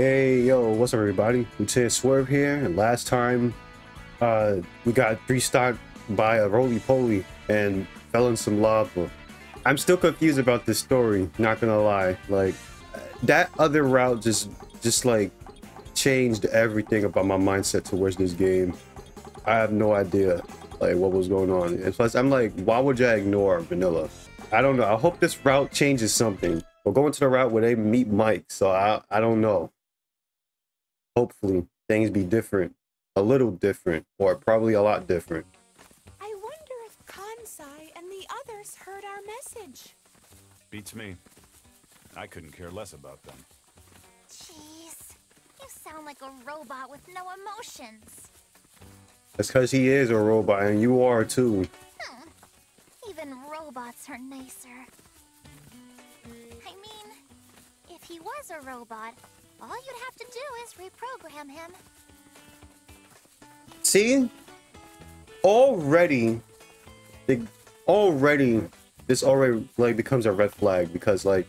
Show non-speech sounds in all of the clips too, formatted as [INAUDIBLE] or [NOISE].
Hey, yo, what's up, everybody? Lieutenant Swerv here, and last time uh, we got restocked by a roly-poly and fell in some lava. I'm still confused about this story, not gonna lie. Like, that other route just, just like, changed everything about my mindset towards this game. I have no idea, like, what was going on. And plus, I'm like, why would you ignore Vanilla? I don't know. I hope this route changes something. We're going to the route where they meet Mike, so I, I don't know hopefully things be different, a little different, or probably a lot different. I wonder if Kansai and the others heard our message. Beats me. I couldn't care less about them. Jeez, you sound like a robot with no emotions. That's because he is a robot, and you are too. Hmm. Even robots are nicer. I mean, if he was a robot, all you'd have to do is reprogram him. See? Already, the, already, this already like becomes a red flag because like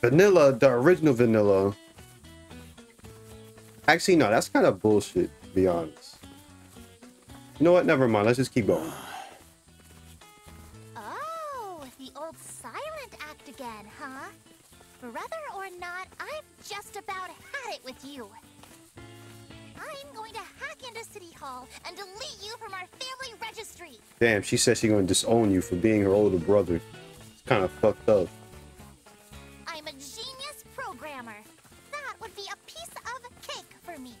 vanilla, the original vanilla. Actually, no, that's kind of bullshit. To be honest. You know what? Never mind. Let's just keep going. Oh, the old silent act again, huh? Brother or not, I've just about had it with you. I'm going to hack into City Hall and delete you from our family registry. Damn, she said she's gonna disown you for being her older brother. It's kind of fucked up. I'm a genius programmer. That would be a piece of cake for me.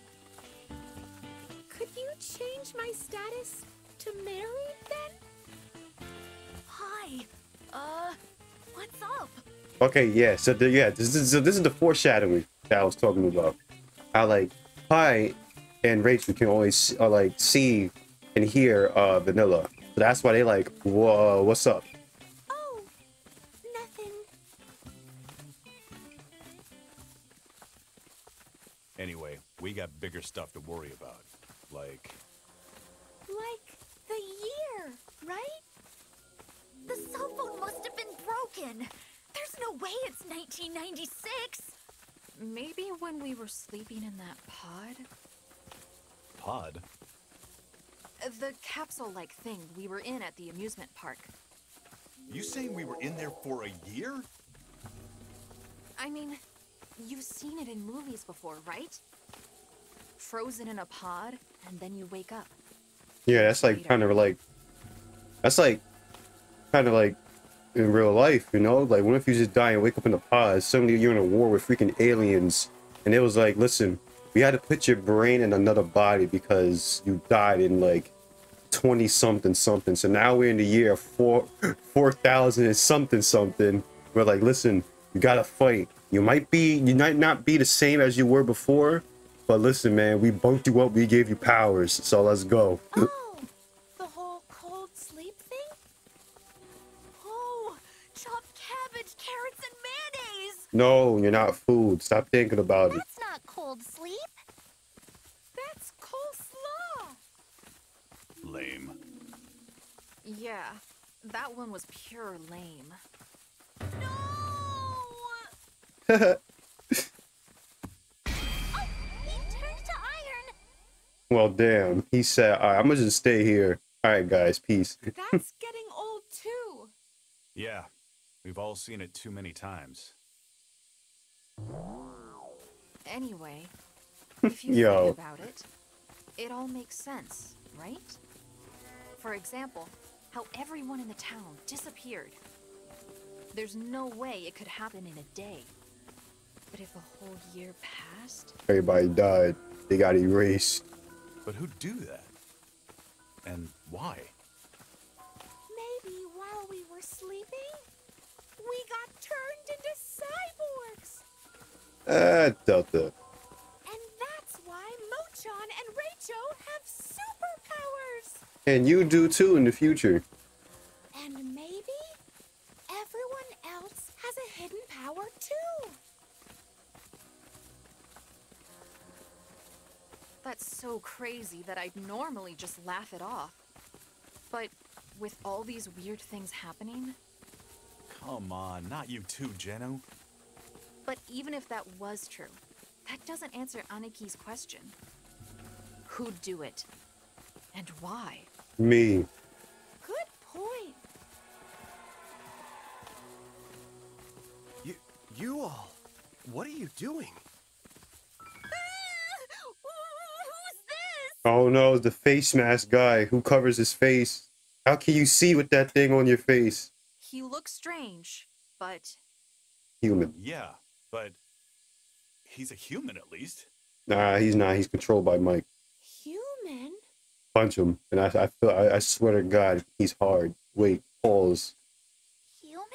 Could you change my status to married then? Hi. Uh, what's up? Okay, yeah. So the, yeah, this is so this is the foreshadowing that I was talking about. How like Pi and Rachel can always uh, like see and hear uh Vanilla. So that's why they like, whoa, what's up? Oh, nothing. Anyway, we got bigger stuff to worry about. Like, Like the year, right? The cell phone must have been broken. There's no way it's 1996. Maybe when we were sleeping in that pod? pod? The capsule-like thing we were in at the amusement park. You saying we were in there for a year? I mean, you've seen it in movies before, right? Frozen in a pod, and then you wake up. Yeah, that's like kind of like that's like kind of like in real life, you know? Like what if you just die and wake up in a pod? Suddenly you're in a war with freaking aliens, and it was like, listen, we had to put your brain in another body because you died in like 20 something something. So now we're in the year four four thousand and something something. We're like, listen, you gotta fight. You might be you might not be the same as you were before, but listen, man, we bunked you up, we gave you powers, so let's go. Oh, the whole cold sleep thing? Oh, chopped cabbage, carrots, and mayonnaise. No, you're not food. Stop thinking about it. That's not cold sleep. That's coleslaw. Lame. Yeah, that one was pure lame. No! He turned to iron. well, damn. He said, all right, I'm gonna just stay here. All right, guys, peace. That's getting old too. Yeah, we've all seen it too many times. Anyway, if you Yo. think about it, it all makes sense, right? For example, how everyone in the town disappeared. There's no way it could happen in a day. But if a whole year passed, Everybody died. They got erased. But who'd do that? And why? Maybe while we were sleeping, we got turned into cyborgs. Ah, Delta. And that's why Mowchan and Rachel have superpowers. And you do too in the future. And maybe everyone else has a hidden power too. that's so crazy that I'd normally just laugh it off. But with all these weird things happening, Come on, not you too, Jennu. But even if that was true, That doesn't answer Aniki's question. Who'd do it? And why? Me. Good point. You, you all, what are you doing? Ah, oh no, the face mask guy who covers his face. How can you see with that thing on your face? He looks strange, but Human. Yeah, but he's a human at least. Nah, he's not. He's controlled by Mike. Human? Punch him, and I, I feel. I, I swear to God, he's hard. Wait, pause. Human?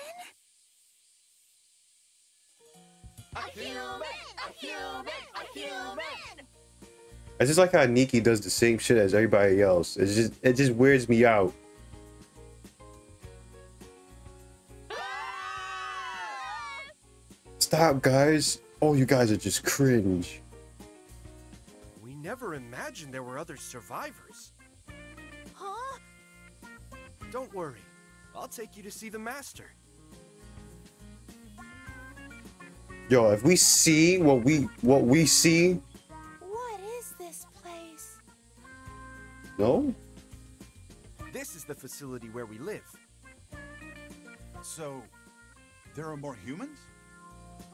A human! A human! A human! I just like how Nikki does the same shit as everybody else. It's just, it just weirds me out. Stop, guys. Oh, you guys are just cringe. We never imagined there were other survivors. Huh? Don't worry, I'll take you to see the master. Yo, if we see what we what we see, What is this place? no, This is the facility where we live. So, there are more humans?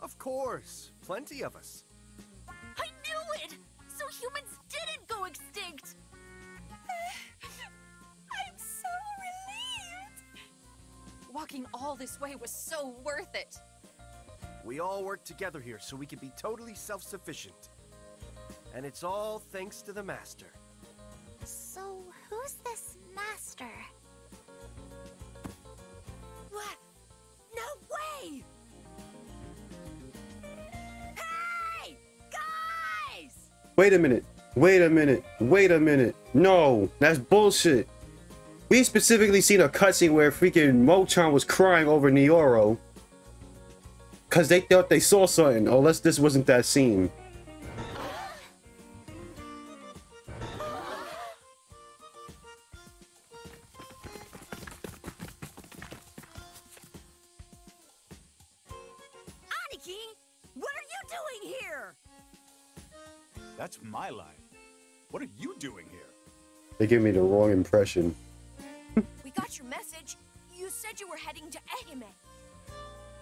Of course, plenty of us. I knew it! So humans didn't go extinct! [SIGHS] I'm so relieved. walking all this way was so worth it. We all work together here so we can be totally self-sufficient. And it's all thanks to the master. So, who's this master? What? No way! Wait a minute, wait a minute, wait a minute. No, that's bullshit. We specifically seen a cutscene where freaking Mowchan was crying over Nyoro. Cause they thought they saw something, oh, unless this wasn't that scene. That's my line. What are you doing here? They gave me the wrong impression. [LAUGHS] We got your message. You said you were heading to Ehime.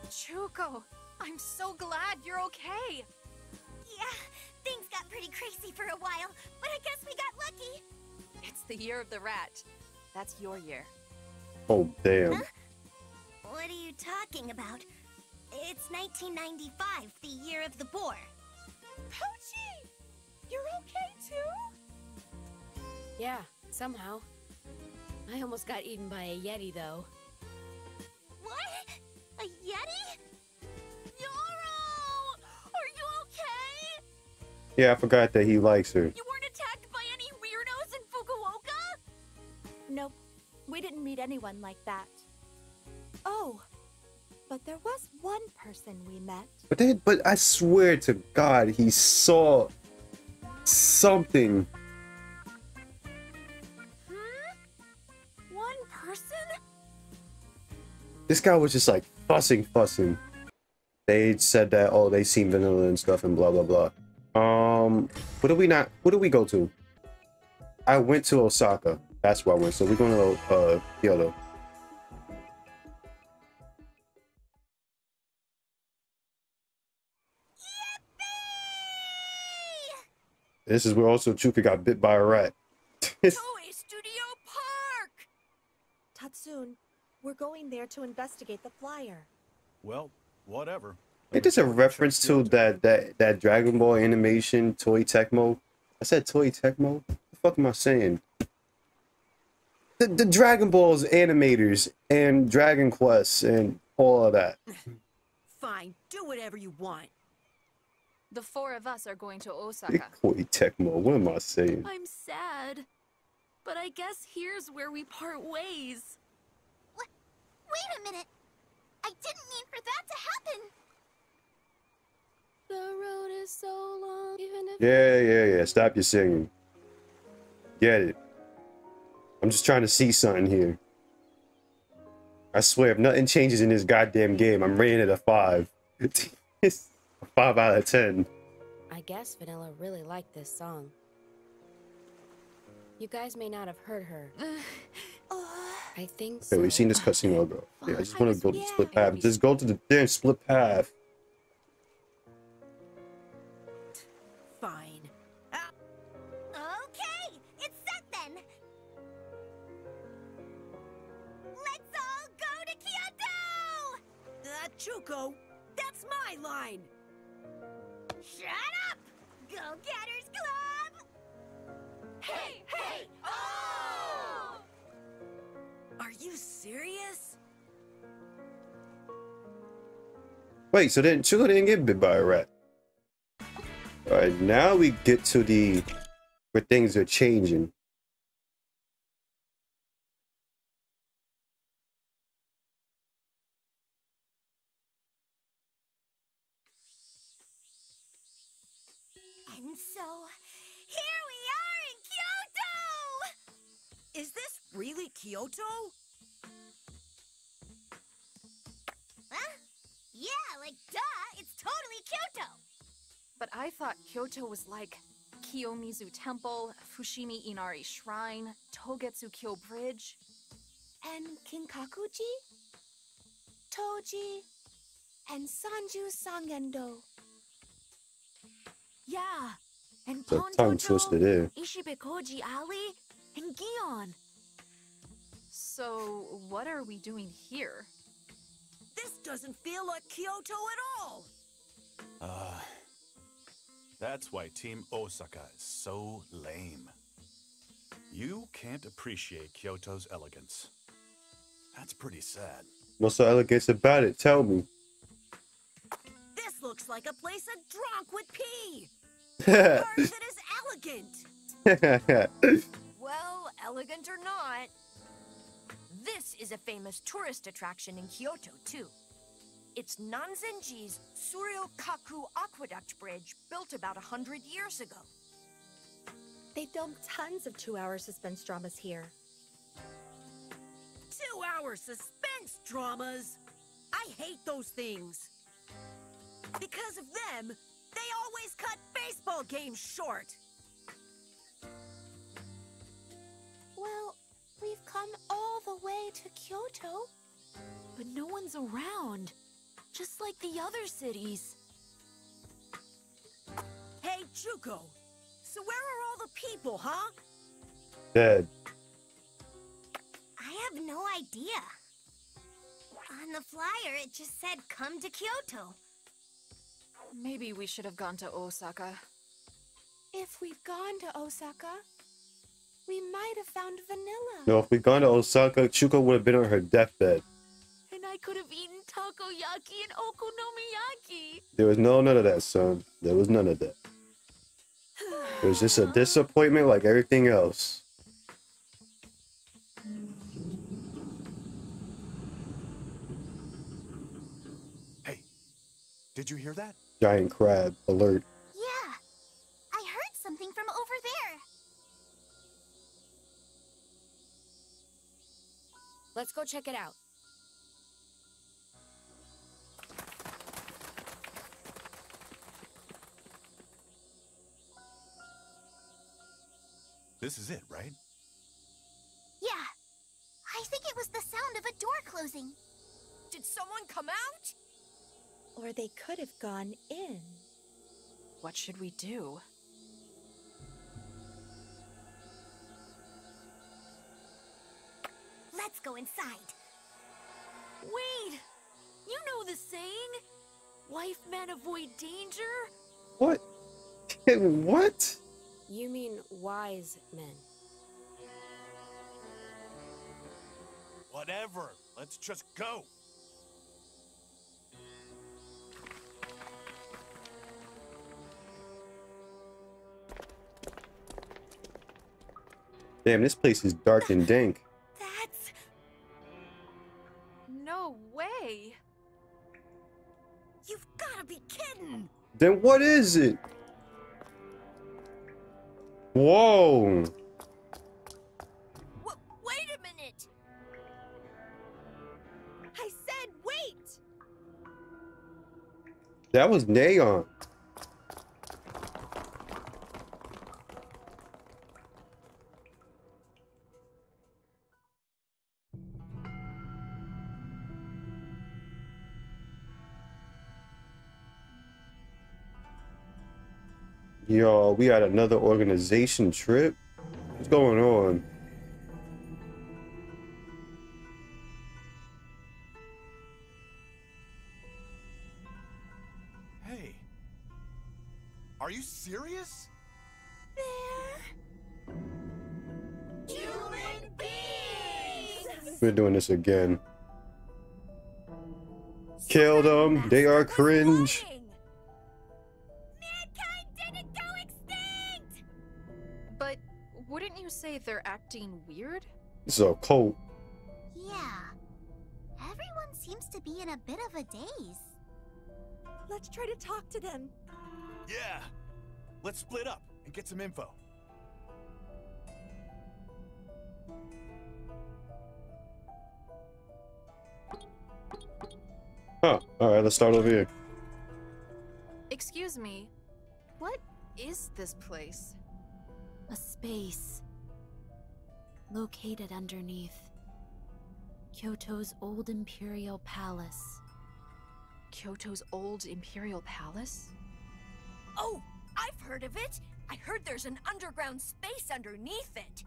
Chuko, I'm so glad you're okay. Yeah, things got pretty crazy for a while, but I guess we got lucky. It's the year of the rat. That's your year. Oh damn. What are you talking about? It's 1995, the year of the boar. Pochi! You're okay too? Yeah, somehow. I almost got eaten by a Yeti, though. What? A yeti? Yoro! Are you okay? Yeah, I forgot that he likes her. You weren't attacked by any weirdos in Fukuoka? Nope. We didn't meet anyone like that. Oh, but there was one person we met. But then, but I swear to God, he saw something. One person? This guy was just like fussing, fussing. They said that oh they seen vanilla and stuff and blah blah blah. Um, what do we not? What do we go to? I went to Osaka. That's where I went. So we're going to uh Kyoto. This is where also Chuka got bit by a rat. [LAUGHS] Toei Studio Park! Tatsun, we're going there to investigate the flyer. Well, whatever. It is a reference to that that that Dragon Ball animation Toy Tecmo? I said Toy Tecmo. What the fuck am I saying? The the Dragon Balls animators and Dragon Quest and all of that. [LAUGHS] Fine, do whatever you want. The four of us are going to Osaka. Toy Tecmo. What am I saying? I'm sad. But I guess here's where we part ways. What? Wait a minute. I didn't mean for that to happen. The road is so long, even if Yeah, yeah, yeah. Stop your singing. Get it. I'm just trying to see something here. I swear, if nothing changes in this goddamn game, I'm rating it a five. [LAUGHS] It's a five out of ten. I guess Vanilla really liked this song. You guys may not have heard her. [SIGHS] I think Okay, we've seen this cutscene logo. Yeah, I just want to go to the yeah. split path. Just go to the damn split path. Fine. Okay, it's set then. Let's all go to Kyoto! Uh, Chuko, that's my line. Shut up! Go Getters Club! Hey, hey, oh! Are you serious? Wait, so then Chuko didn't get bit by a rat. Alright, now we get to the where things are changing. Kyoto? Huh? Yeah, like duh, it's totally Kyoto! But I thought Kyoto was like Kiyomizu Temple, Fushimi Inari Shrine, Togetsu Kyo Bridge. And Kinkakuji, Toji, and Sanju Sangendo. Yeah, and It's a tongue Pontocho, twister. Ishibekoji Alley, and Gion. So, what are we doing here? This doesn't feel like Kyoto at all. Uh, that's why Team Osaka is so lame. You can't appreciate Kyoto's elegance. That's pretty sad. What's so elegant about it? Tell me. This looks like a place a drunk would pee. [LAUGHS] Part of elegant. [LAUGHS] Well, elegant or not, this is a famous tourist attraction in Kyoto, too. It's Nanzenji's Suiro-kaku Aqueduct Bridge, built about a hundred years ago. They filmed tons of two-hour suspense dramas here. Two hour suspense dramas. I hate those things. Because of them, they always cut baseball games short. Well, we've come all the way to Kyoto. But no one's around, just like the other cities. Hey, Chuko. So where are all the people, huh? Dead. I have no idea. On the flyer, it just said come to Kyoto. Maybe we should have gone to Osaka. If we've gone to Osaka, we might have found Vanilla. No, if we'd gone to Osaka, Chuko would have been on her deathbed. And I could have eaten takoyaki and okonomiyaki. There was no none of that, son. There was none of that. It was just a disappointment like everything else. Hey, did you hear that? Giant crab alert. Let's go check it out. This is it, right? Yeah, I think it was the sound of a door closing. Did someone come out? Or they could have gone in. What should we do? Go inside. Wait, you know the saying? Wife men avoid danger? What? [LAUGHS] what? You mean wise men. Whatever. Let's just go. Damn, this place is dark and dank. Then what is it? Whoa. W wait a minute! I said wait! That was Neon. Yo, we had another organization trip? What's going on? Hey. Are you serious? Human beings! We're doing this again. Kill them. They are cringe. Acting weird? This is a cult. Yeah. Everyone seems to be in a bit of a daze. Let's try to talk to them. Yeah. Let's split up and get some info. Huh. Alright, let's start over here. Excuse me. What is this place? A space located underneath Kyoto's old imperial palace. Kyoto's old imperial palace? Oh, I've heard of it. I heard there's an underground space underneath it.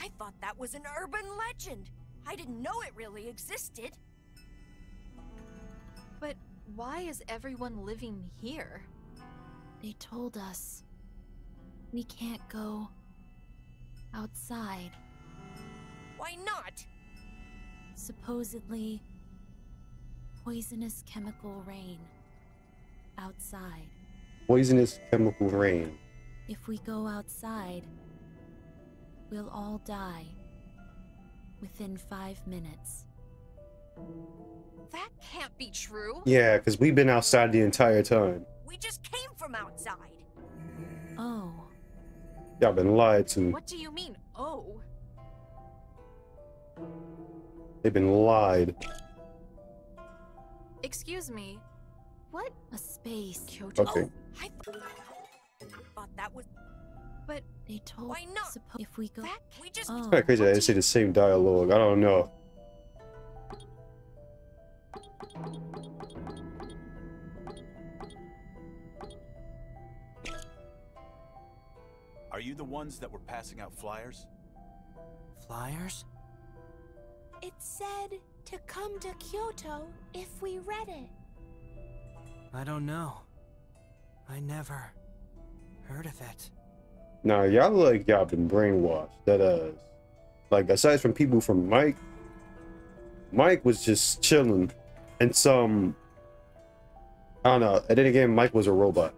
I thought that was an urban legend. I didn't know it really existed. But why is everyone living here? They told us we can't go outside. Why not? Supposedly poisonous chemical rain outside. Poisonous chemical rain. If we go outside, we'll all die within five minutes. That can't be true. Yeah, because we've been outside the entire time. We just came from outside. Oh, Y'all been lied to. What do you mean, oh? They've been lied. Excuse me. What? a space. Kyoto? Okay. Oh, I th- thought that was But They told Why not? suppo- if we go. that we just Oh, It's kind of crazy that they say the same dialogue. I don't know. Are you the ones that were passing out flyers? Flyers? It said to come to Kyoto if we read it. I don't know. I never heard of it. Nah, y'all look like y'all been brainwashed. That uh, like aside from people from Mike, Mike was just chilling, and some. I don't know. And then again, Mike was a robot,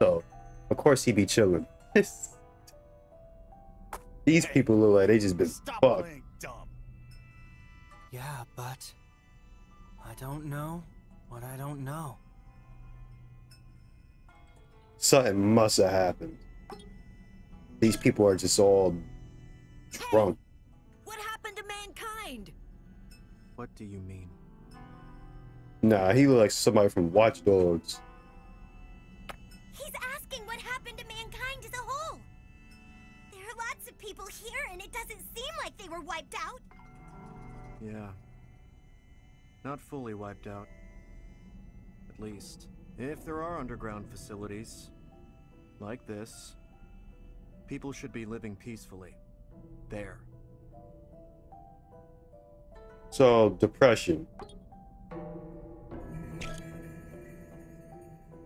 so of course he'd be chilling. [LAUGHS] These people look like they just been fucked. Yeah, but I don't know what I don't know. Something must have happened. These people are just all drunk. What happened to mankind? What do you mean? Nah, he look like somebody from Watch Dogs. He's people here, and it doesn't seem like they were wiped out. Yeah. Not fully wiped out. At least. If there are underground facilities, like this, people should be living peacefully. There. So depression.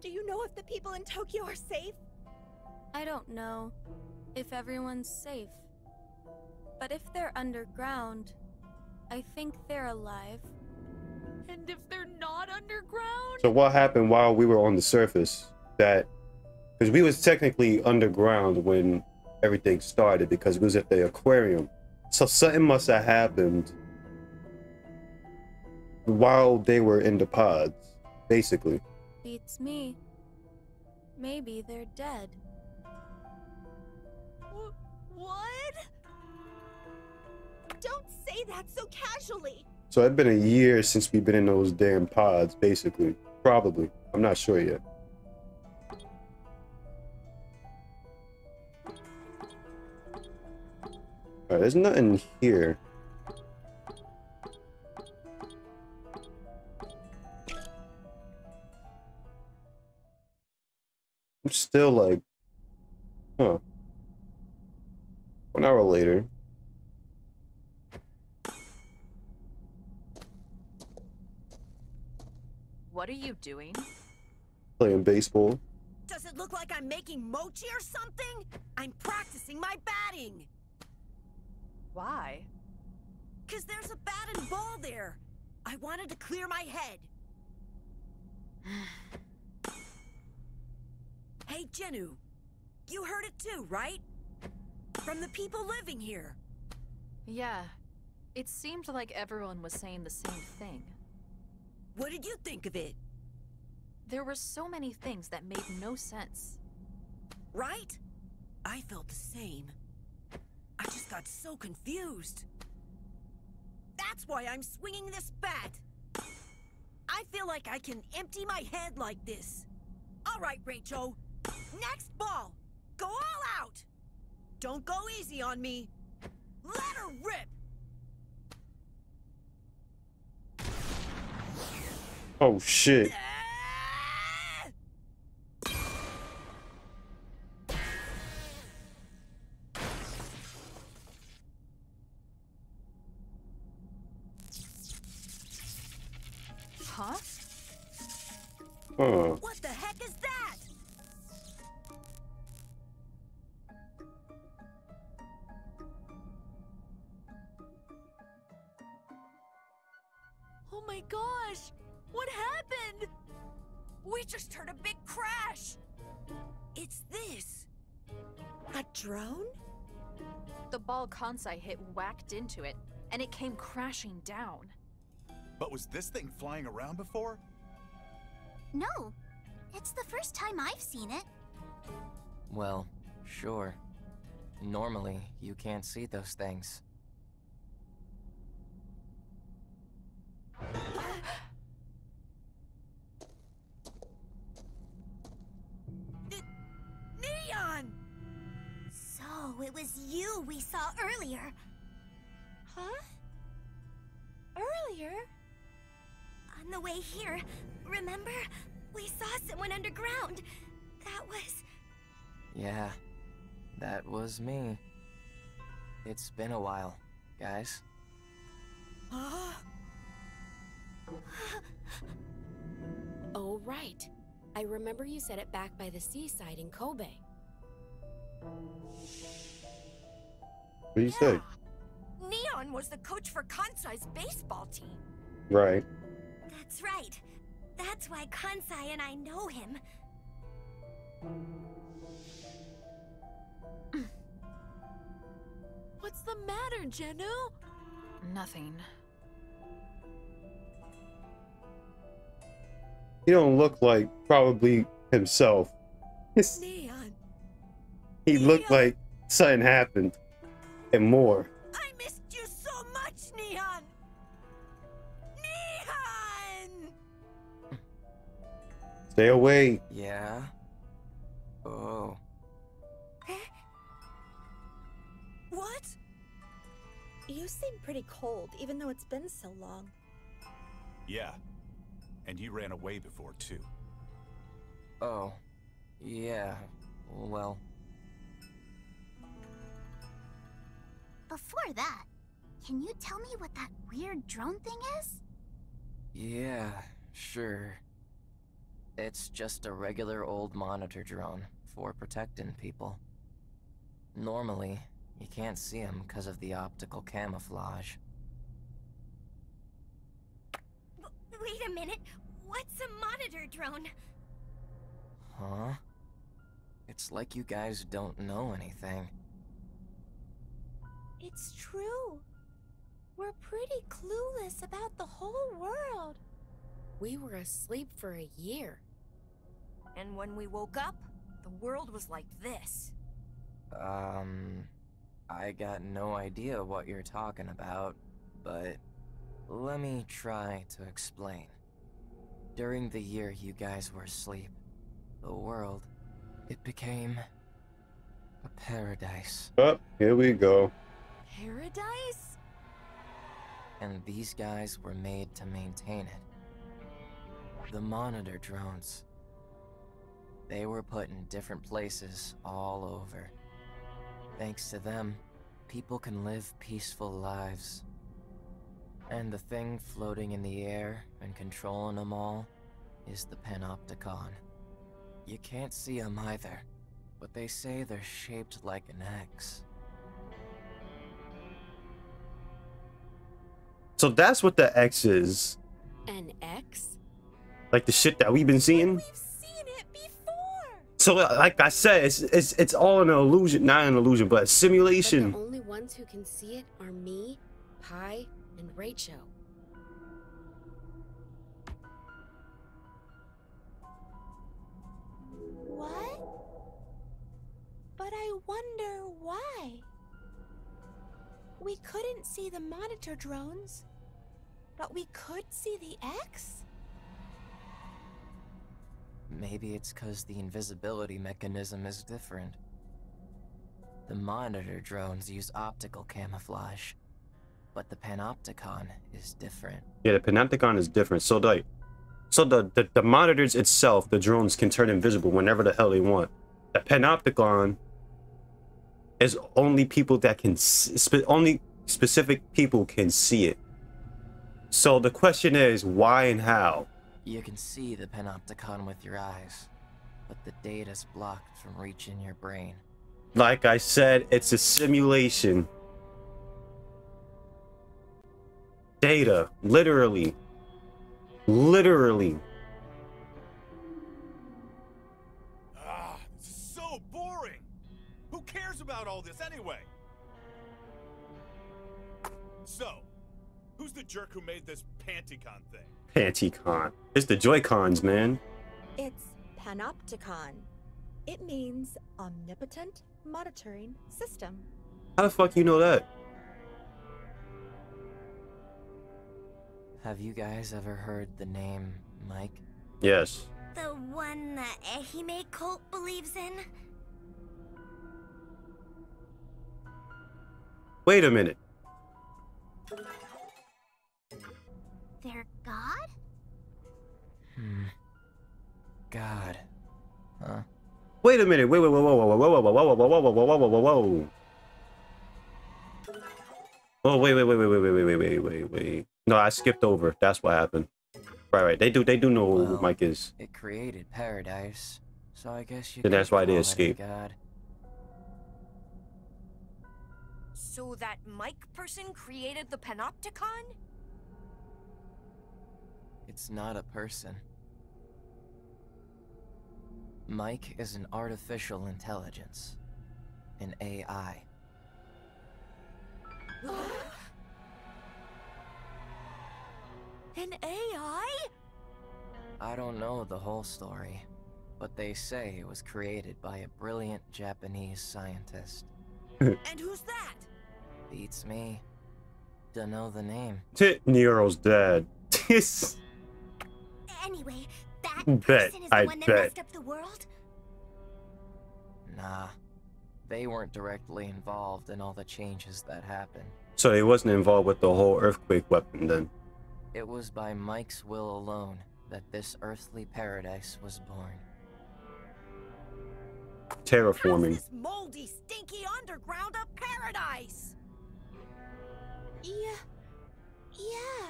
Do you know if the people in Tokyo are safe? I don't know if everyone's safe. But if they're underground, I think they're alive. And if they're not underground? So what happened while we were on the surface? That because we was technically underground when everything started because we was at the aquarium. So something must have happened while they were in the pods, basically. Beats me. Maybe they're dead. What? Don't say that so casually. So it's been a year since we've been in those damn pods, basically. Probably. I'm not sure yet. Alright, there's nothing here. I'm still like, huh. One hour later. What are you doing? Playing baseball. Does it look like I'm making mochi or something? I'm practicing my batting. Why? Cause there's a bat and ball there. I wanted to clear my head. [SIGHS] hey, Jennu. You heard it too, right? From the people living here. Yeah. It seemed like everyone was saying the same thing. What did you think of it? There were so many things that made no sense. Right? I felt the same. I just got so confused. That's why I'm swinging this bat. I feel like I can empty my head like this. All right, Rachel. Next ball. Go all out. Don't go easy on me. Let her rip. Oh shit. Ball Kansai hit whacked into it, and it came crashing down. But was this thing flying around before? No, it's the first time I've seen it. Well, sure. Normally, you can't see those things. It was you we saw earlier. Huh? Earlier? On the way here, remember? We saw someone underground. That was... Yeah, that was me. It's been a while, guys. [GASPS] Oh, right. I remember you said it back by the seaside in Kobe. What do you say? Neon was the coach for Kansai's baseball team. Right. That's right. That's why Kansai and I know him. [CLEARS THROAT] What's the matter, Jennu? Nothing. He don't look like probably himself. [LAUGHS] Neon, he looked like something happened. And more. I missed you so much, Neon! Neon! Stay away. Yeah? Oh. What? You seem pretty cold, even though it's been so long. Yeah. And you ran away before, too. Oh. Yeah. Well, Before that, can you tell me what that weird drone thing is? yeah, sure. It's just a regular old monitor drone for protecting people. Normally, you can't see them because of the optical camouflage. Wait a minute. What's a monitor drone? Huh? It's like you guys don't know anything. It's true. We're pretty clueless about the whole world. We were asleep for a year. And when we woke up, the world was like this. Um, I got no idea what you're talking about, but let me try to explain. During the year you guys were asleep, the world, it became a paradise. Up, here we go. Paradise? And these guys were made to maintain it. The monitor drones. They were put in different places all over. Thanks to them, people can live peaceful lives. And the thing floating in the air and controlling them all is the Panopticon. You can't see them either, but they say they're shaped like an X. So that's what the X is. An X? Like the shit that we've been seeing. So, uh, like I said, it's it's it's all an illusion, not an illusion, but a simulation. But the only ones who can see it are me, Pi, and Rachel. We couldn't see the monitor drones, but we could see the X? Maybe it's because the invisibility mechanism is different. The monitor drones use optical camouflage, but the Panopticon is different. Yeah, the Panopticon is different. So like, so the, the the monitors itself, the drones can turn invisible whenever the hell they want. The Panopticon is only people that can spe only specific people can see it. So the question is why and how. You can see the Panopticon with your eyes, but the data's blocked from reaching your brain. Like I said, it's a simulation. Data, literally. Literally. About all this anyway? So, who's the jerk who made this Panticon thing? Panticon. It's the Joy-Cons, man. It's Panopticon. It means Omnipotent Monitoring System. How the fuck you know that? Have you guys ever heard the name Mike? Yes. The one that Ehime cult believes in? Wait a minute. Their god? Hmm. God. Huh? Wait a minute. Wait, wait, wait, whoa, whoa, whoa, whoa, whoa, whoa, whoa, whoa, whoa, whoa, whoa, whoa, whoa. Oh, wait, wait, wait, wait, wait, wait, wait, wait, wait, wait. No, I skipped over. That's what happened. Right, right. They do, they do know well, who Mike is. It created paradise, so I guess you. And that's why they escaped. God. So that Mike person created the Panopticon? It's not a person. Mike is an artificial intelligence. An AI. [GASPS] An AI? I don't know the whole story, but they say it was created by a brilliant Japanese scientist. and who's that? Beats me. Don't know the name. Tit Nero's dad. anyway, that bet, person is the I one that bet. messed up the world? Nah. They weren't directly involved in all the changes that happened. So he wasn't involved with the whole earthquake weapon then. It was by Mike's will alone that this earthly paradise was born. Terraforming. This moldy, stinky underground of paradise! Yeah. Yeah.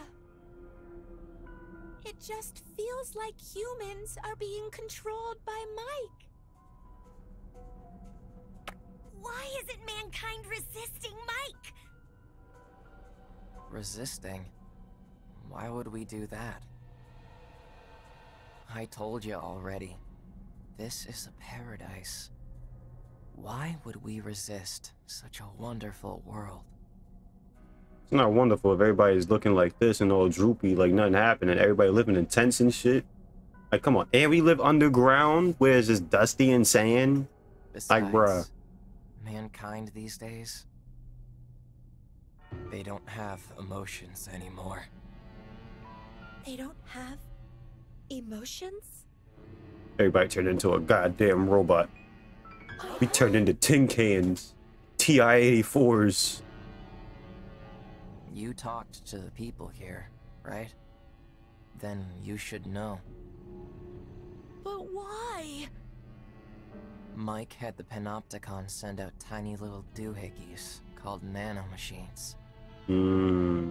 It just feels like humans are being controlled by Mike. Why isn't mankind resisting Mike? Resisting? Why would we do that? I told you already. This is a paradise. Why would we resist such a wonderful world? It's not wonderful if everybody's looking like this and all droopy, like nothing happened, and everybody living in tents and shit. Like, come on. And we live underground where it's just dusty and sand. Besides, Like, bruh. mankind these days, they don't have emotions anymore. They don't have emotions? Everybody turned into a goddamn robot. We turned into tin cans. TI-84s. You talked to the people here, right? Then you should know. But why? Mike had the Panopticon send out tiny little doohickeys called nanomachines. Hmm.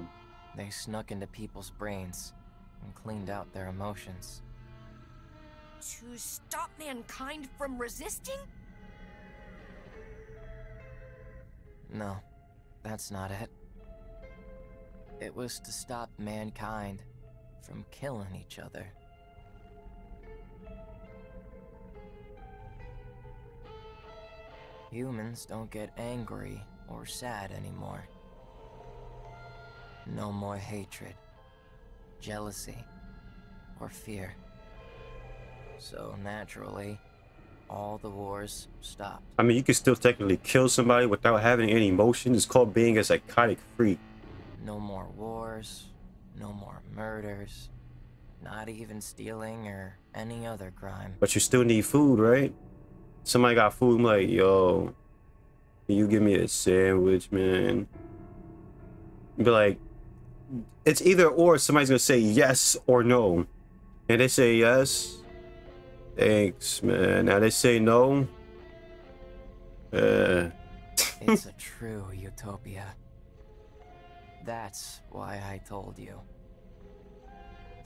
They snuck into people's brains and cleaned out their emotions. To stop mankind from resisting? No, that's not it. It was to stop mankind from killing each other. Humans don't get angry or sad anymore. No more hatred, jealousy, or fear. So naturally, all the wars stopped. I mean, you can still technically kill somebody without having any emotion. It's called being a psychotic freak. No more wars, no more murders, not even stealing or any other crime. But you still need food, right? Somebody got food, I'm like, yo, can you give me a sandwich, man? Be like, it's either or. Somebody's gonna say yes or no. And they say yes. Thanks, man. Now they say no. Uh. it's a true utopia. That's why I told you.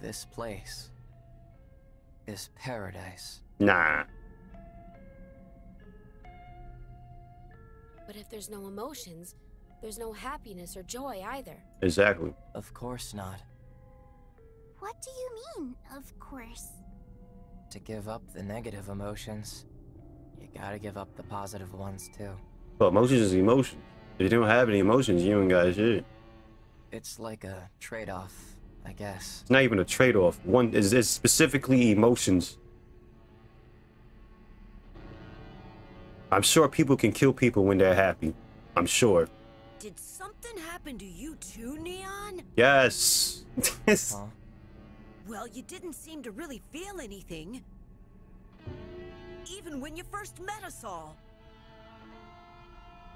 This place is paradise. Nah. But if there's no emotions, there's no happiness or joy either. Exactly. Of course not. What do you mean, of course? To give up the negative emotions, you gotta give up the positive ones too. Well, emotions is emotions. If you don't have any emotions, you ain't got shit. It's like a trade-off, I guess. It's not even a trade-off. One is it's specifically emotions. I'm sure people can kill people when they're happy. I'm sure. Did something happen to you too, Neon? Yes. huh? Well, you didn't seem to really feel anything. Even when you first met us all.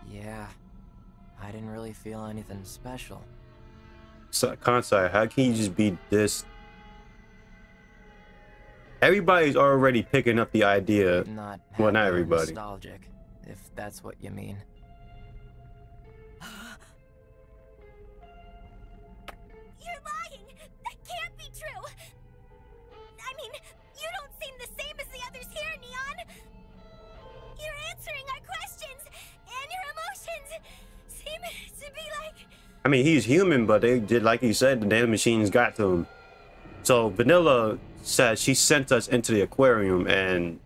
Yeah. I didn't really feel anything special. So, Kansai, how can you just be this? Everybody's already picking up the idea. Not well, not everybody. Nostalgic, if that's what you mean. [SIGHS] [SIGHS] I mean, he's human, but they did, like you said, the damn machines got to him. So Vanilla said she sent us into the aquarium, and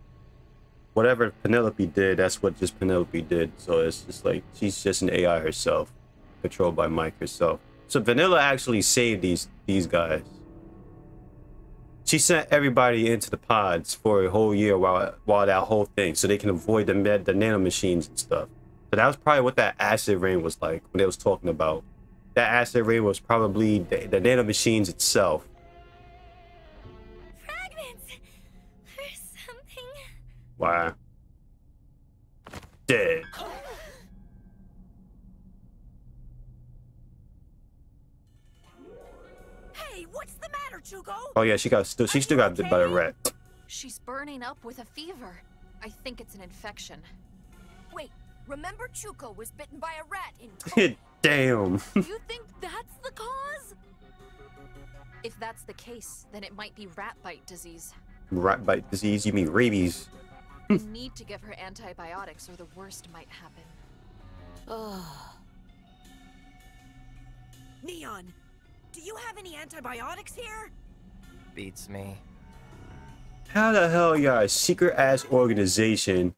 whatever Penelope did, that's what just Penelope did. So it's just like she's just an AI herself, controlled by Mike herself. So Vanilla actually saved these these guys. She sent everybody into the pods for a whole year while while that whole thing, so they can avoid the med, the nano machines and stuff. So that was probably what that acid rain was like when they was talking about. That acid rain was probably the, the nano machines itself. Fragments! Or something. Wow. Dead. Hey, what's the matter, Chuko? Oh yeah, she got still she still got bit by the rat. She's burning up with a fever. I think it's an infection. Wait, remember Chuko was bitten by a rat in [LAUGHS] Damn. you think that's the cause? If that's the case, then it might be rat bite disease. rat bite disease, you mean rabies. we hmm. need to give her antibiotics or the worst might happen. Ugh. Neon, do you have any antibiotics here? Beats me. How the hell y'all a secret ass organization?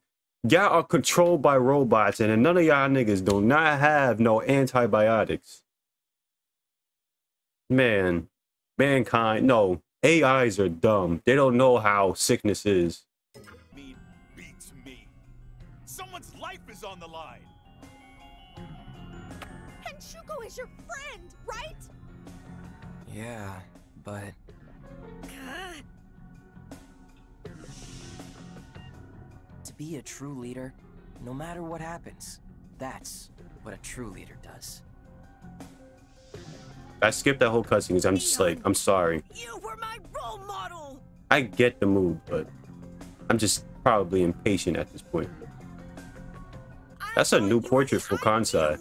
Y'all are controlled by robots and none of y'all niggas do not have no antibiotics. Man, mankind, no. AIs are dumb. They don't know how sickness is. Me beats me. Someone's life is on the line. And Chuko is your friend, right? Yeah, but to be a true leader, no matter what happens, that's what a true leader does. I skipped that whole cutscene because I'm just like, I'm sorry. You were my role model. I get the move, but I'm just probably impatient at this point. That's a new portrait for Kansai.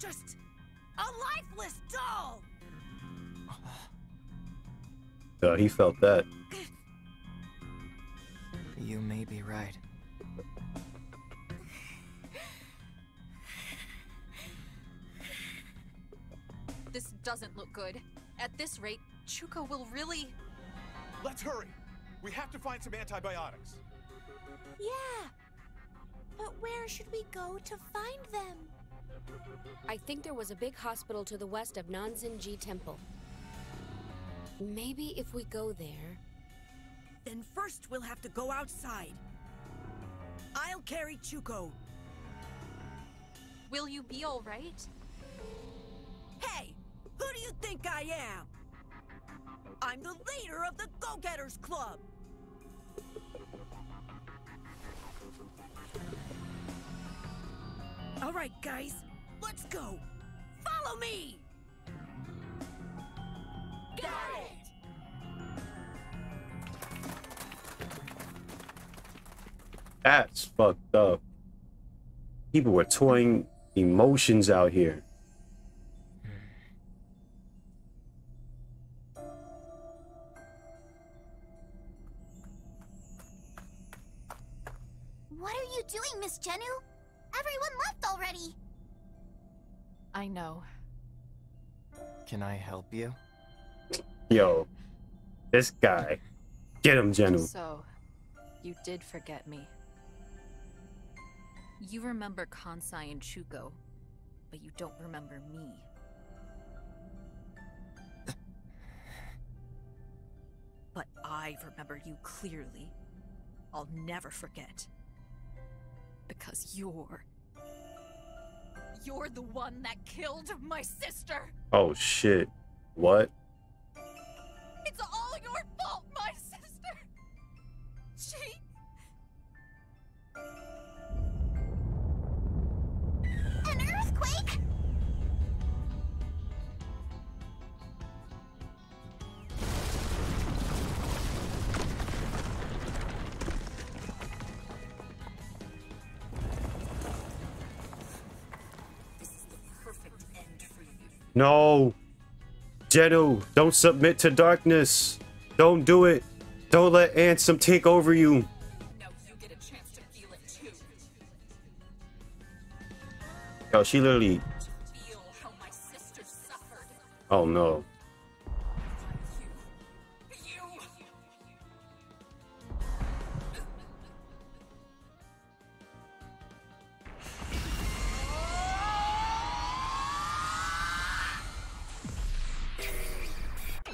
Just a lifeless doll! Uh, he felt that. You may be right. This doesn't look good. At this rate, Chuko will really... Let's hurry. We have to find some antibiotics. Yeah. But where should we go to find them? I think there was a big hospital to the west of Nanzenji Temple. Maybe if we go there... Then first we'll have to go outside. I'll carry Chuko. Will you be alright? Hey! Who do you think I am? I'm the leader of the Go-Getters Club! Alright, guys, let's go! Follow me! Got it! That's fucked up. People were toying emotions out here. What are you doing, Miss Jennu? Everyone left already. I know. Can I help you? Yo, this guy. Get him, Jennu. So, you did forget me. You remember Kansai and Chuko, but you don't remember me. [LAUGHS] but I remember you clearly. I'll never forget. Because you're... You're the one that killed my sister! Oh shit. What? It's all No. Jennu, don't submit to darkness. Don't do it. Don't let Ansem take over you. You get a chance to feel it too. Yo, she literally. Feel how my sister suffered. Oh no.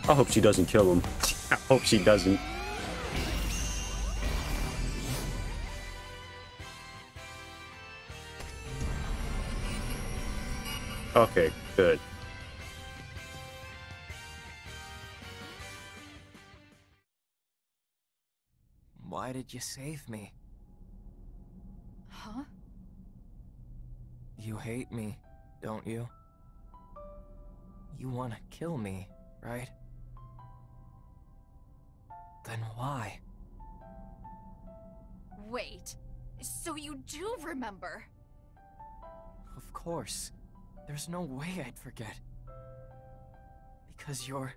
I hope she doesn't kill him. I hope she doesn't. Okay, good. Why did you save me? Huh? You hate me, don't you? You want to kill me, right? Then why? Wait. So you do remember? Of course. There's no way I'd forget. Because you're...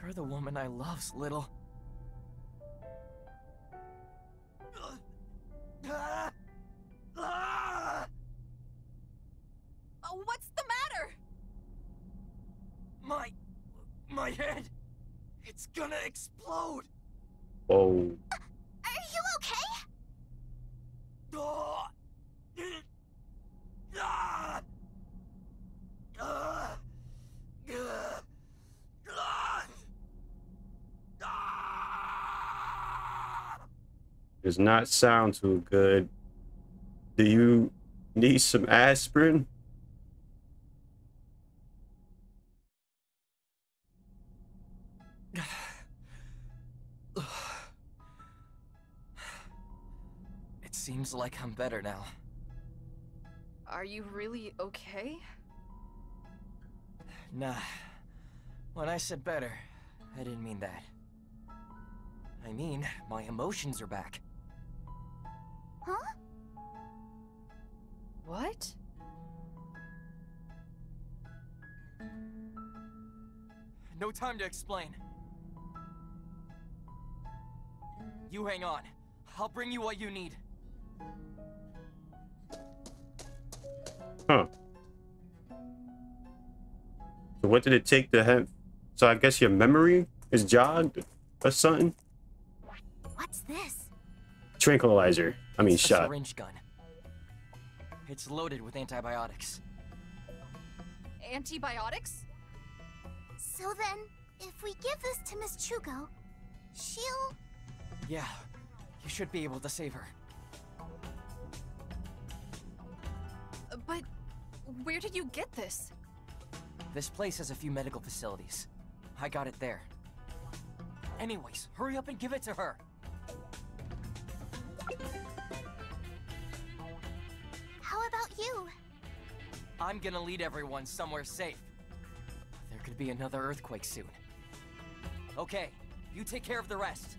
You're the woman I love's little... Does not sound too good. Do you need some aspirin? [SIGHS] It seems like I'm better now. Are you really okay? Nah. When I said better, I didn't mean that. I mean, my emotions are back. Huh? What? No time to explain. You hang on. I'll bring you what you need. Huh. So what did it take to have... So I guess your memory is jogged or something? What's this? Tranquilizer. I mean, It's shot. syringe gun. It's loaded with antibiotics. Antibiotics? So then, if we give this to Miss Chuko, she'll... Yeah, you should be able to save her. But where did you get this? This place has a few medical facilities. I got it there. Anyways, hurry up and give it to her. You? I'm gonna lead everyone somewhere safe. There could be another earthquake soon. Okay, you take care of the rest.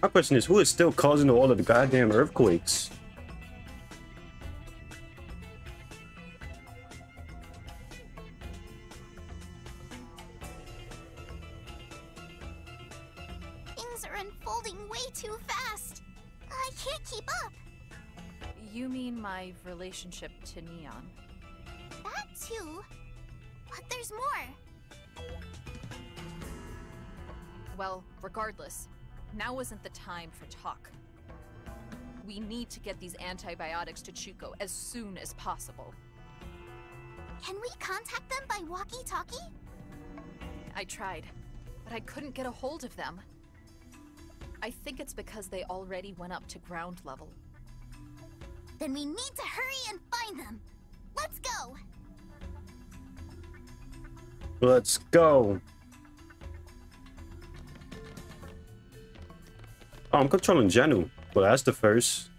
My question is, who is still causing all of the goddamn earthquakes? Relationship to Neon? That too. But there's more. Well, regardless, now isn't the time for talk. We need to get these antibiotics to Chuko as soon as possible. Can we contact them by walkie-talkie? I tried, but I couldn't get a hold of them. I think it's because they already went up to ground level. Then we need to hurry and find them. Let's go. Let's go. Oh, I'm controlling Jennu. Well, that's the first.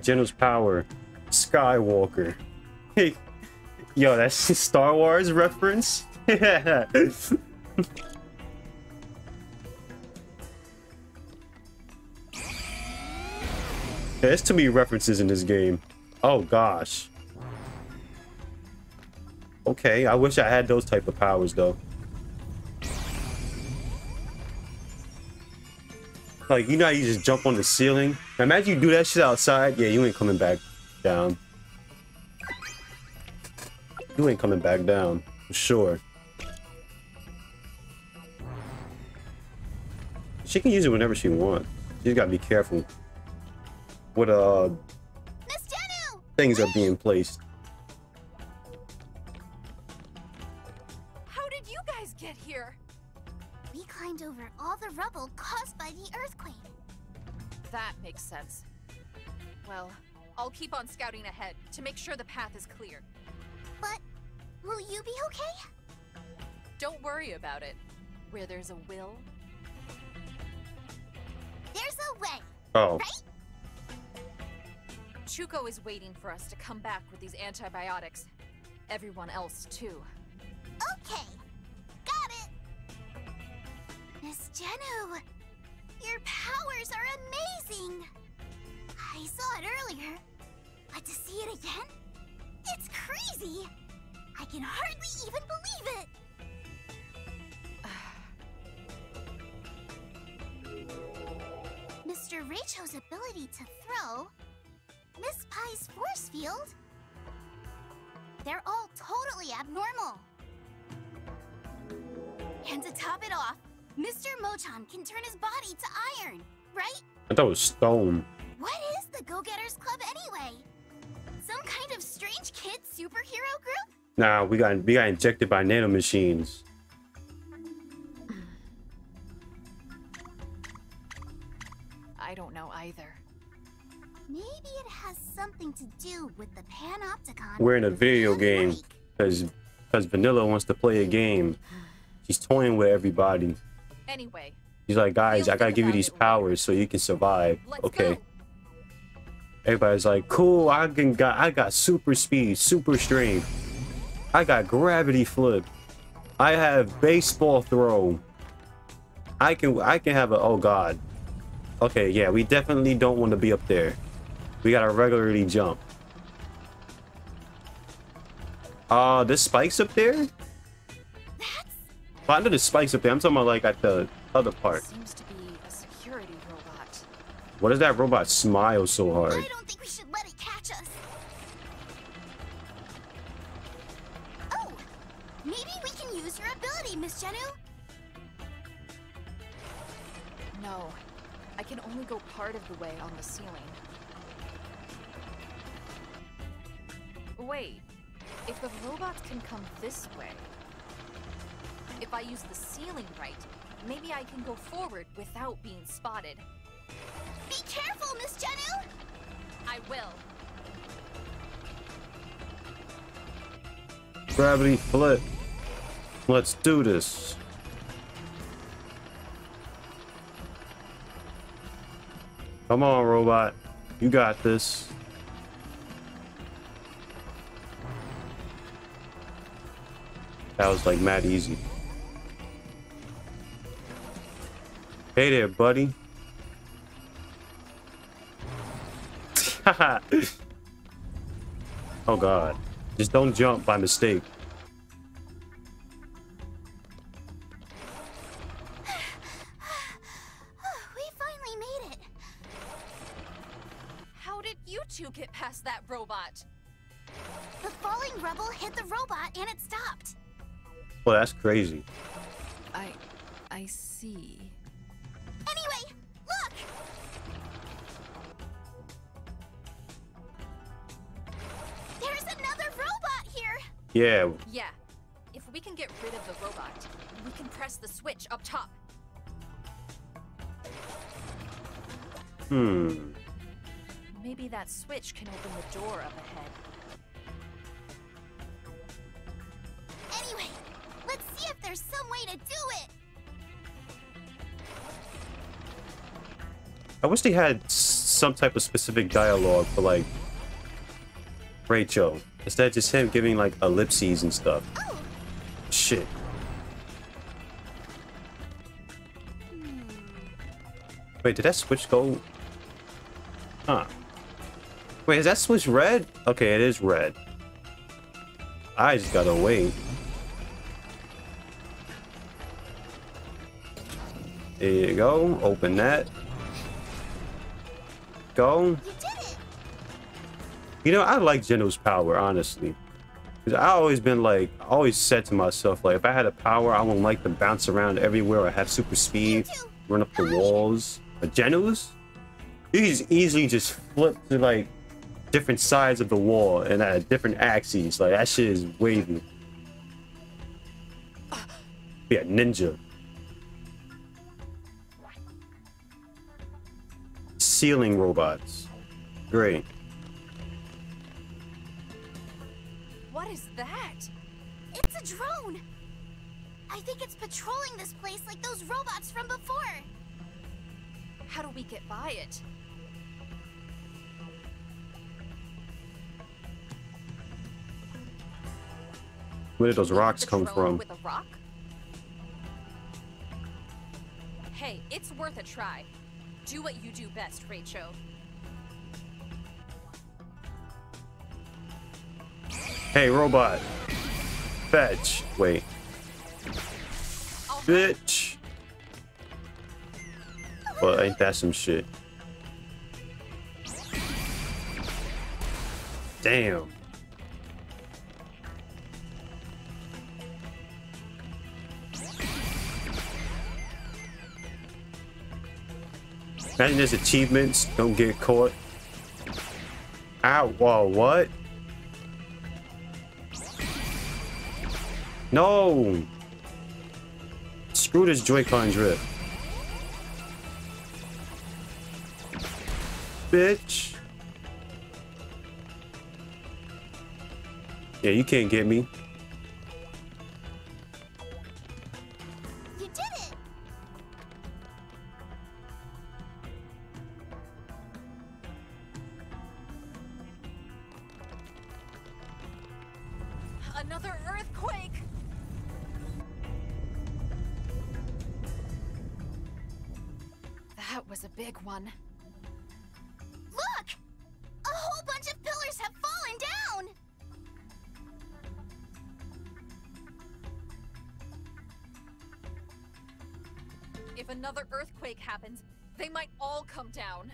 Alright, Jennu's power. Skywalker. Hey, [LAUGHS] yo, that's [LAUGHS] Star Wars reference? Yeah. [LAUGHS] There's too many references in this game. Oh gosh. Okay, I wish I had those type of powers though. Like, you know how you just jump on the ceiling? Now, imagine you do that shit outside. Yeah, you ain't coming back down. You ain't coming back down, for sure. She can use it whenever she wants. She's gotta be careful. What uh things are being placed. The rubble caused by the earthquake. That makes sense. Well, I'll keep on scouting ahead to make sure the path is clear. But will you be okay? Don't worry about it. Where there's a will, there's a way. Oh. Right? Chuko is waiting for us to come back with these antibiotics. Everyone else, too. Okay. Miss Jennu, your powers are amazing. I saw it earlier, but to see it again, it's crazy. I can hardly even believe it. [SIGHS] Mr. Rachel's ability to throw, Miss Pai's force field, they're all totally abnormal. And to top it off, Mr. Mowchan can turn his body to iron, right? I thought it was stone. What is the Go-Getters Club anyway? Some kind of strange kid superhero group? Nah, we got we got injected by nanomachines. I don't know either. Maybe it has something to do with the Panopticon. We're in a video game because because Vanilla wants to play a game. She's toying with everybody. Anyway, She's like, guys, I gotta give you these powers so you can survive. Okay. Everybody's like, cool. I can got I got super speed, super strength. I got gravity flip. I have baseball throw. I can I can have a oh god. Okay, yeah, we definitely don't want to be up there. We gotta regularly jump. Uh, there's spikes up there? Well, I know there's spikes up there. I'm talking about like at the other part. seems to be a security robot. What does that robot smile so hard? I don't think we should let it catch us. Oh, maybe we can use your ability, Miss Jennu. No, I can only go part of the way on the ceiling. Wait, if the robots can come this way, if I use the ceiling right, maybe I can go forward without being spotted. Be careful, Miss Jennu. I will. Gravity flip. Let's do this. Come on, robot. You got this. That was like mad easy. Hey there, buddy. [LAUGHS] oh god. Just don't jump by mistake. [SIGHS] we finally made it. How did you two get past that robot? The falling rubble hit the robot and it stopped. Well, that's crazy. I... I see. Yeah. Yeah. If we can get rid of the robot, we can press the switch up top. Hmm. Maybe that switch can open the door up ahead. Anyway, let's see if there's some way to do it! I wish they had some type of specific dialogue for like Rachel. Instead just him giving like ellipses and stuff. Shit. Wait, did that switch go? Huh. Wait, is that switch red? Okay, it is red. I just gotta wait. There you go. Open that. Go. You know, I like Geno's power, honestly. Because I always been like, always said to myself, like, if I had a power, I would like to bounce around everywhere or have super speed, run up the walls. But Jennu's, you can just easily just flip to like different sides of the wall and at different axes. Like, that shit is wavy. Yeah, ninja. Ceiling robots. Great. What is that? It's a drone! I think it's patrolling this place like those robots from before. How do we get by it? Where did those rocks come from? With a rock? Hey, it's worth a try. Do what you do best, Rachel. Hey, robot. Fetch. Wait. Bitch. Well, ain't that some shit? Damn. Imagine there's achievements. Don't get caught. Ow. Whoa, what? No! Screw this Joy-Con drift. Bitch. Yeah, you can't get me. If another earthquake happens, they might all come down.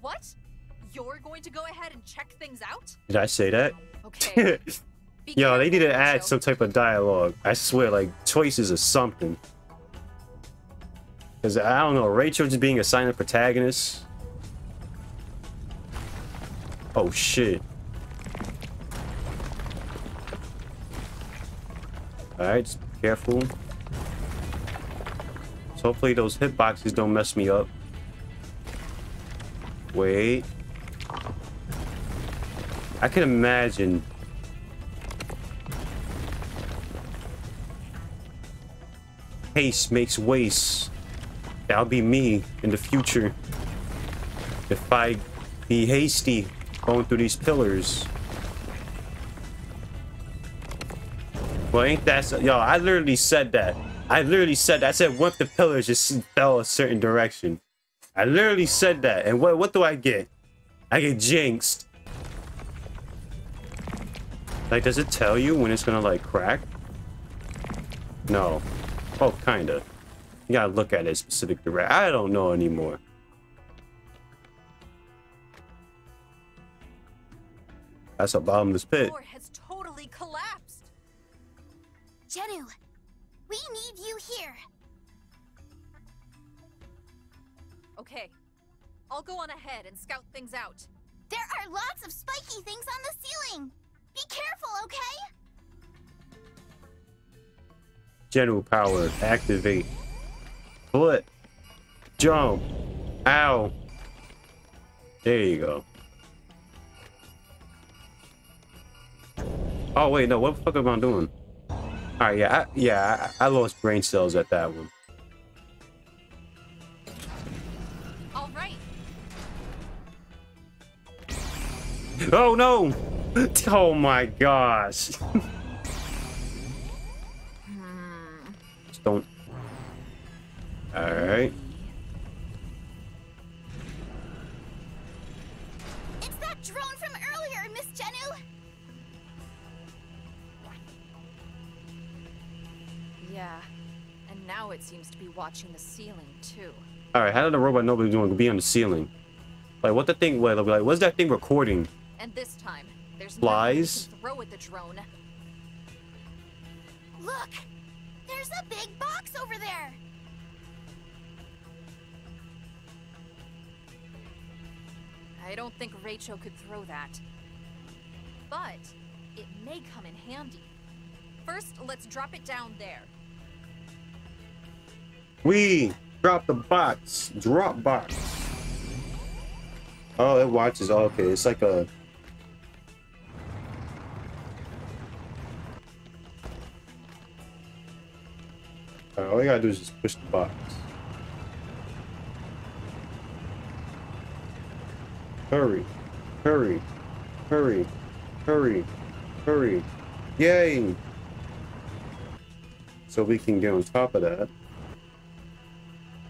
What? You're going to go ahead and check things out? Did I say that? Okay. [LAUGHS] Yo, they need to add some type of dialogue. I swear, like choices or something. Cause I don't know, Rachel just being a silent protagonist. Oh shit. Alright, just be careful. So hopefully those hitboxes don't mess me up. Wait. I can imagine haste makes waste. That'll be me in the future. If I be hasty going through these pillars. Well, ain't that so? Yo, I literally said that. I literally said that. I said, what if the pillars just fell a certain direction? I literally said that. And what, what do I get? I get jinxed. Like, does it tell you when it's gonna, like, crack? No. Oh, kinda. You gotta look at it specific direct. I don't know anymore. That's a bottomless pit. Jennu, we need you here. Okay. I'll go on ahead and scout things out. There are lots of spiky things on the ceiling. Be careful, okay? General power. Activate. Flip. Jump. Ow. There you go. Oh, wait, no. What the fuck am I doing? Alright, yeah, I, yeah, I, I lost brain cells at that one. All right. Oh, no! [LAUGHS] Oh, my gosh. Hmm. Just don't... watching the ceiling, too. Alright, how did the robot know what was doing? Be on the ceiling. Like, what the thing, like, what's that thing recording? And this time, there's Flies? we throw at the drone. Look! There's a big box over there. I don't think Rachel could throw that. But it may come in handy. First, let's drop it down there. We drop the box. Drop box. Oh, it watches. Oh, okay, it's like a. All you gotta do is just push the box. Hurry, hurry, hurry, hurry, hurry. Yay! So we can get on top of that.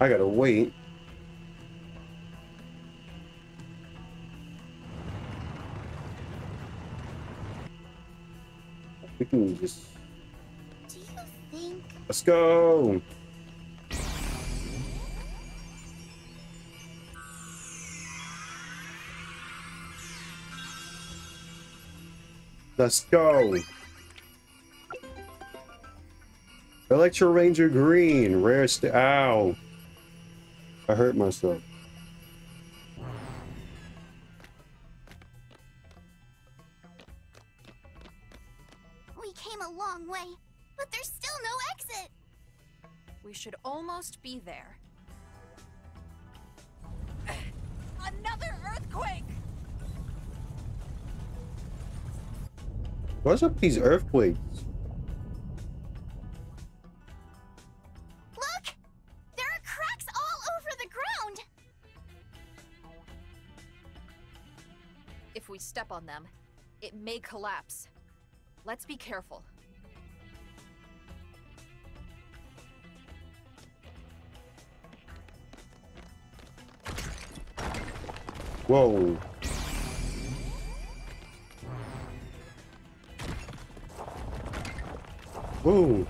I gotta wait. We can just. Do you think? Let's go! Let's go! Electro Ranger Green, rare st- Ow! I hurt myself. We came a long way, but there's still no exit. We should almost be there. Another earthquake! What's up with these earthquakes? Be careful. Whoa. Whoa.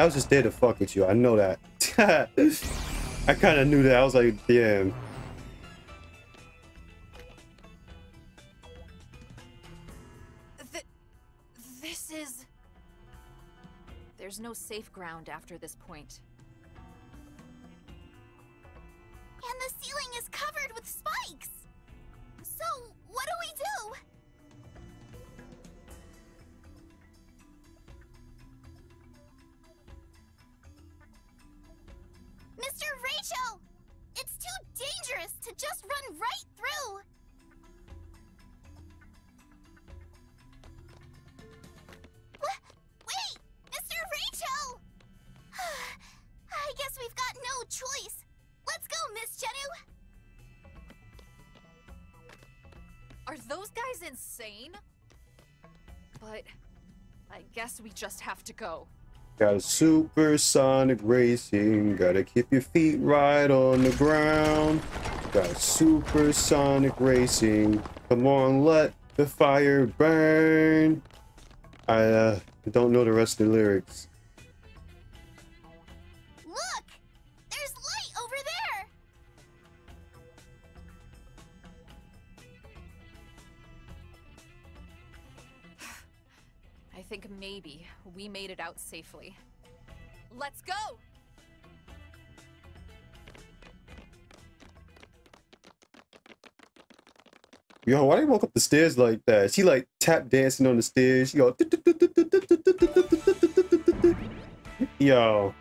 That was just there to fuck with you. I know that. [LAUGHS] I kind of knew that. I was like, damn. Th this is... There's no safe ground after this point. And the ceiling is covered with spikes! So, what do we do? To just run right through! Wait! Mr. Rachel! [SIGHS] I guess we've got no choice. Let's go, Miss Jennu! Are those guys insane? But I guess we just have to go. Got a supersonic racing. Gotta keep your feet right on the ground. Got supersonic racing. Come on, let the fire burn. I uh, don't know the rest of the lyrics. Look! There's light over there! [SIGHS] I think maybe we made it out safely. Let's go! Yo, why they walk up the stairs like that? She like tap dancing on the stairs. Go. Yo.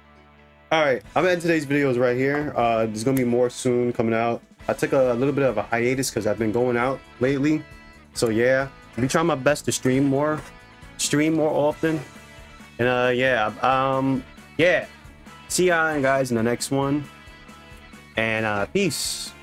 All right, I'm ending today's videos right here. Uh, there's gonna be more soon coming out. I took a little bit of a hiatus because I've been going out lately. So yeah, I'll be trying my best to stream more, stream more often. And uh, yeah, um, yeah. See y'all guys in the next one. And uh, peace.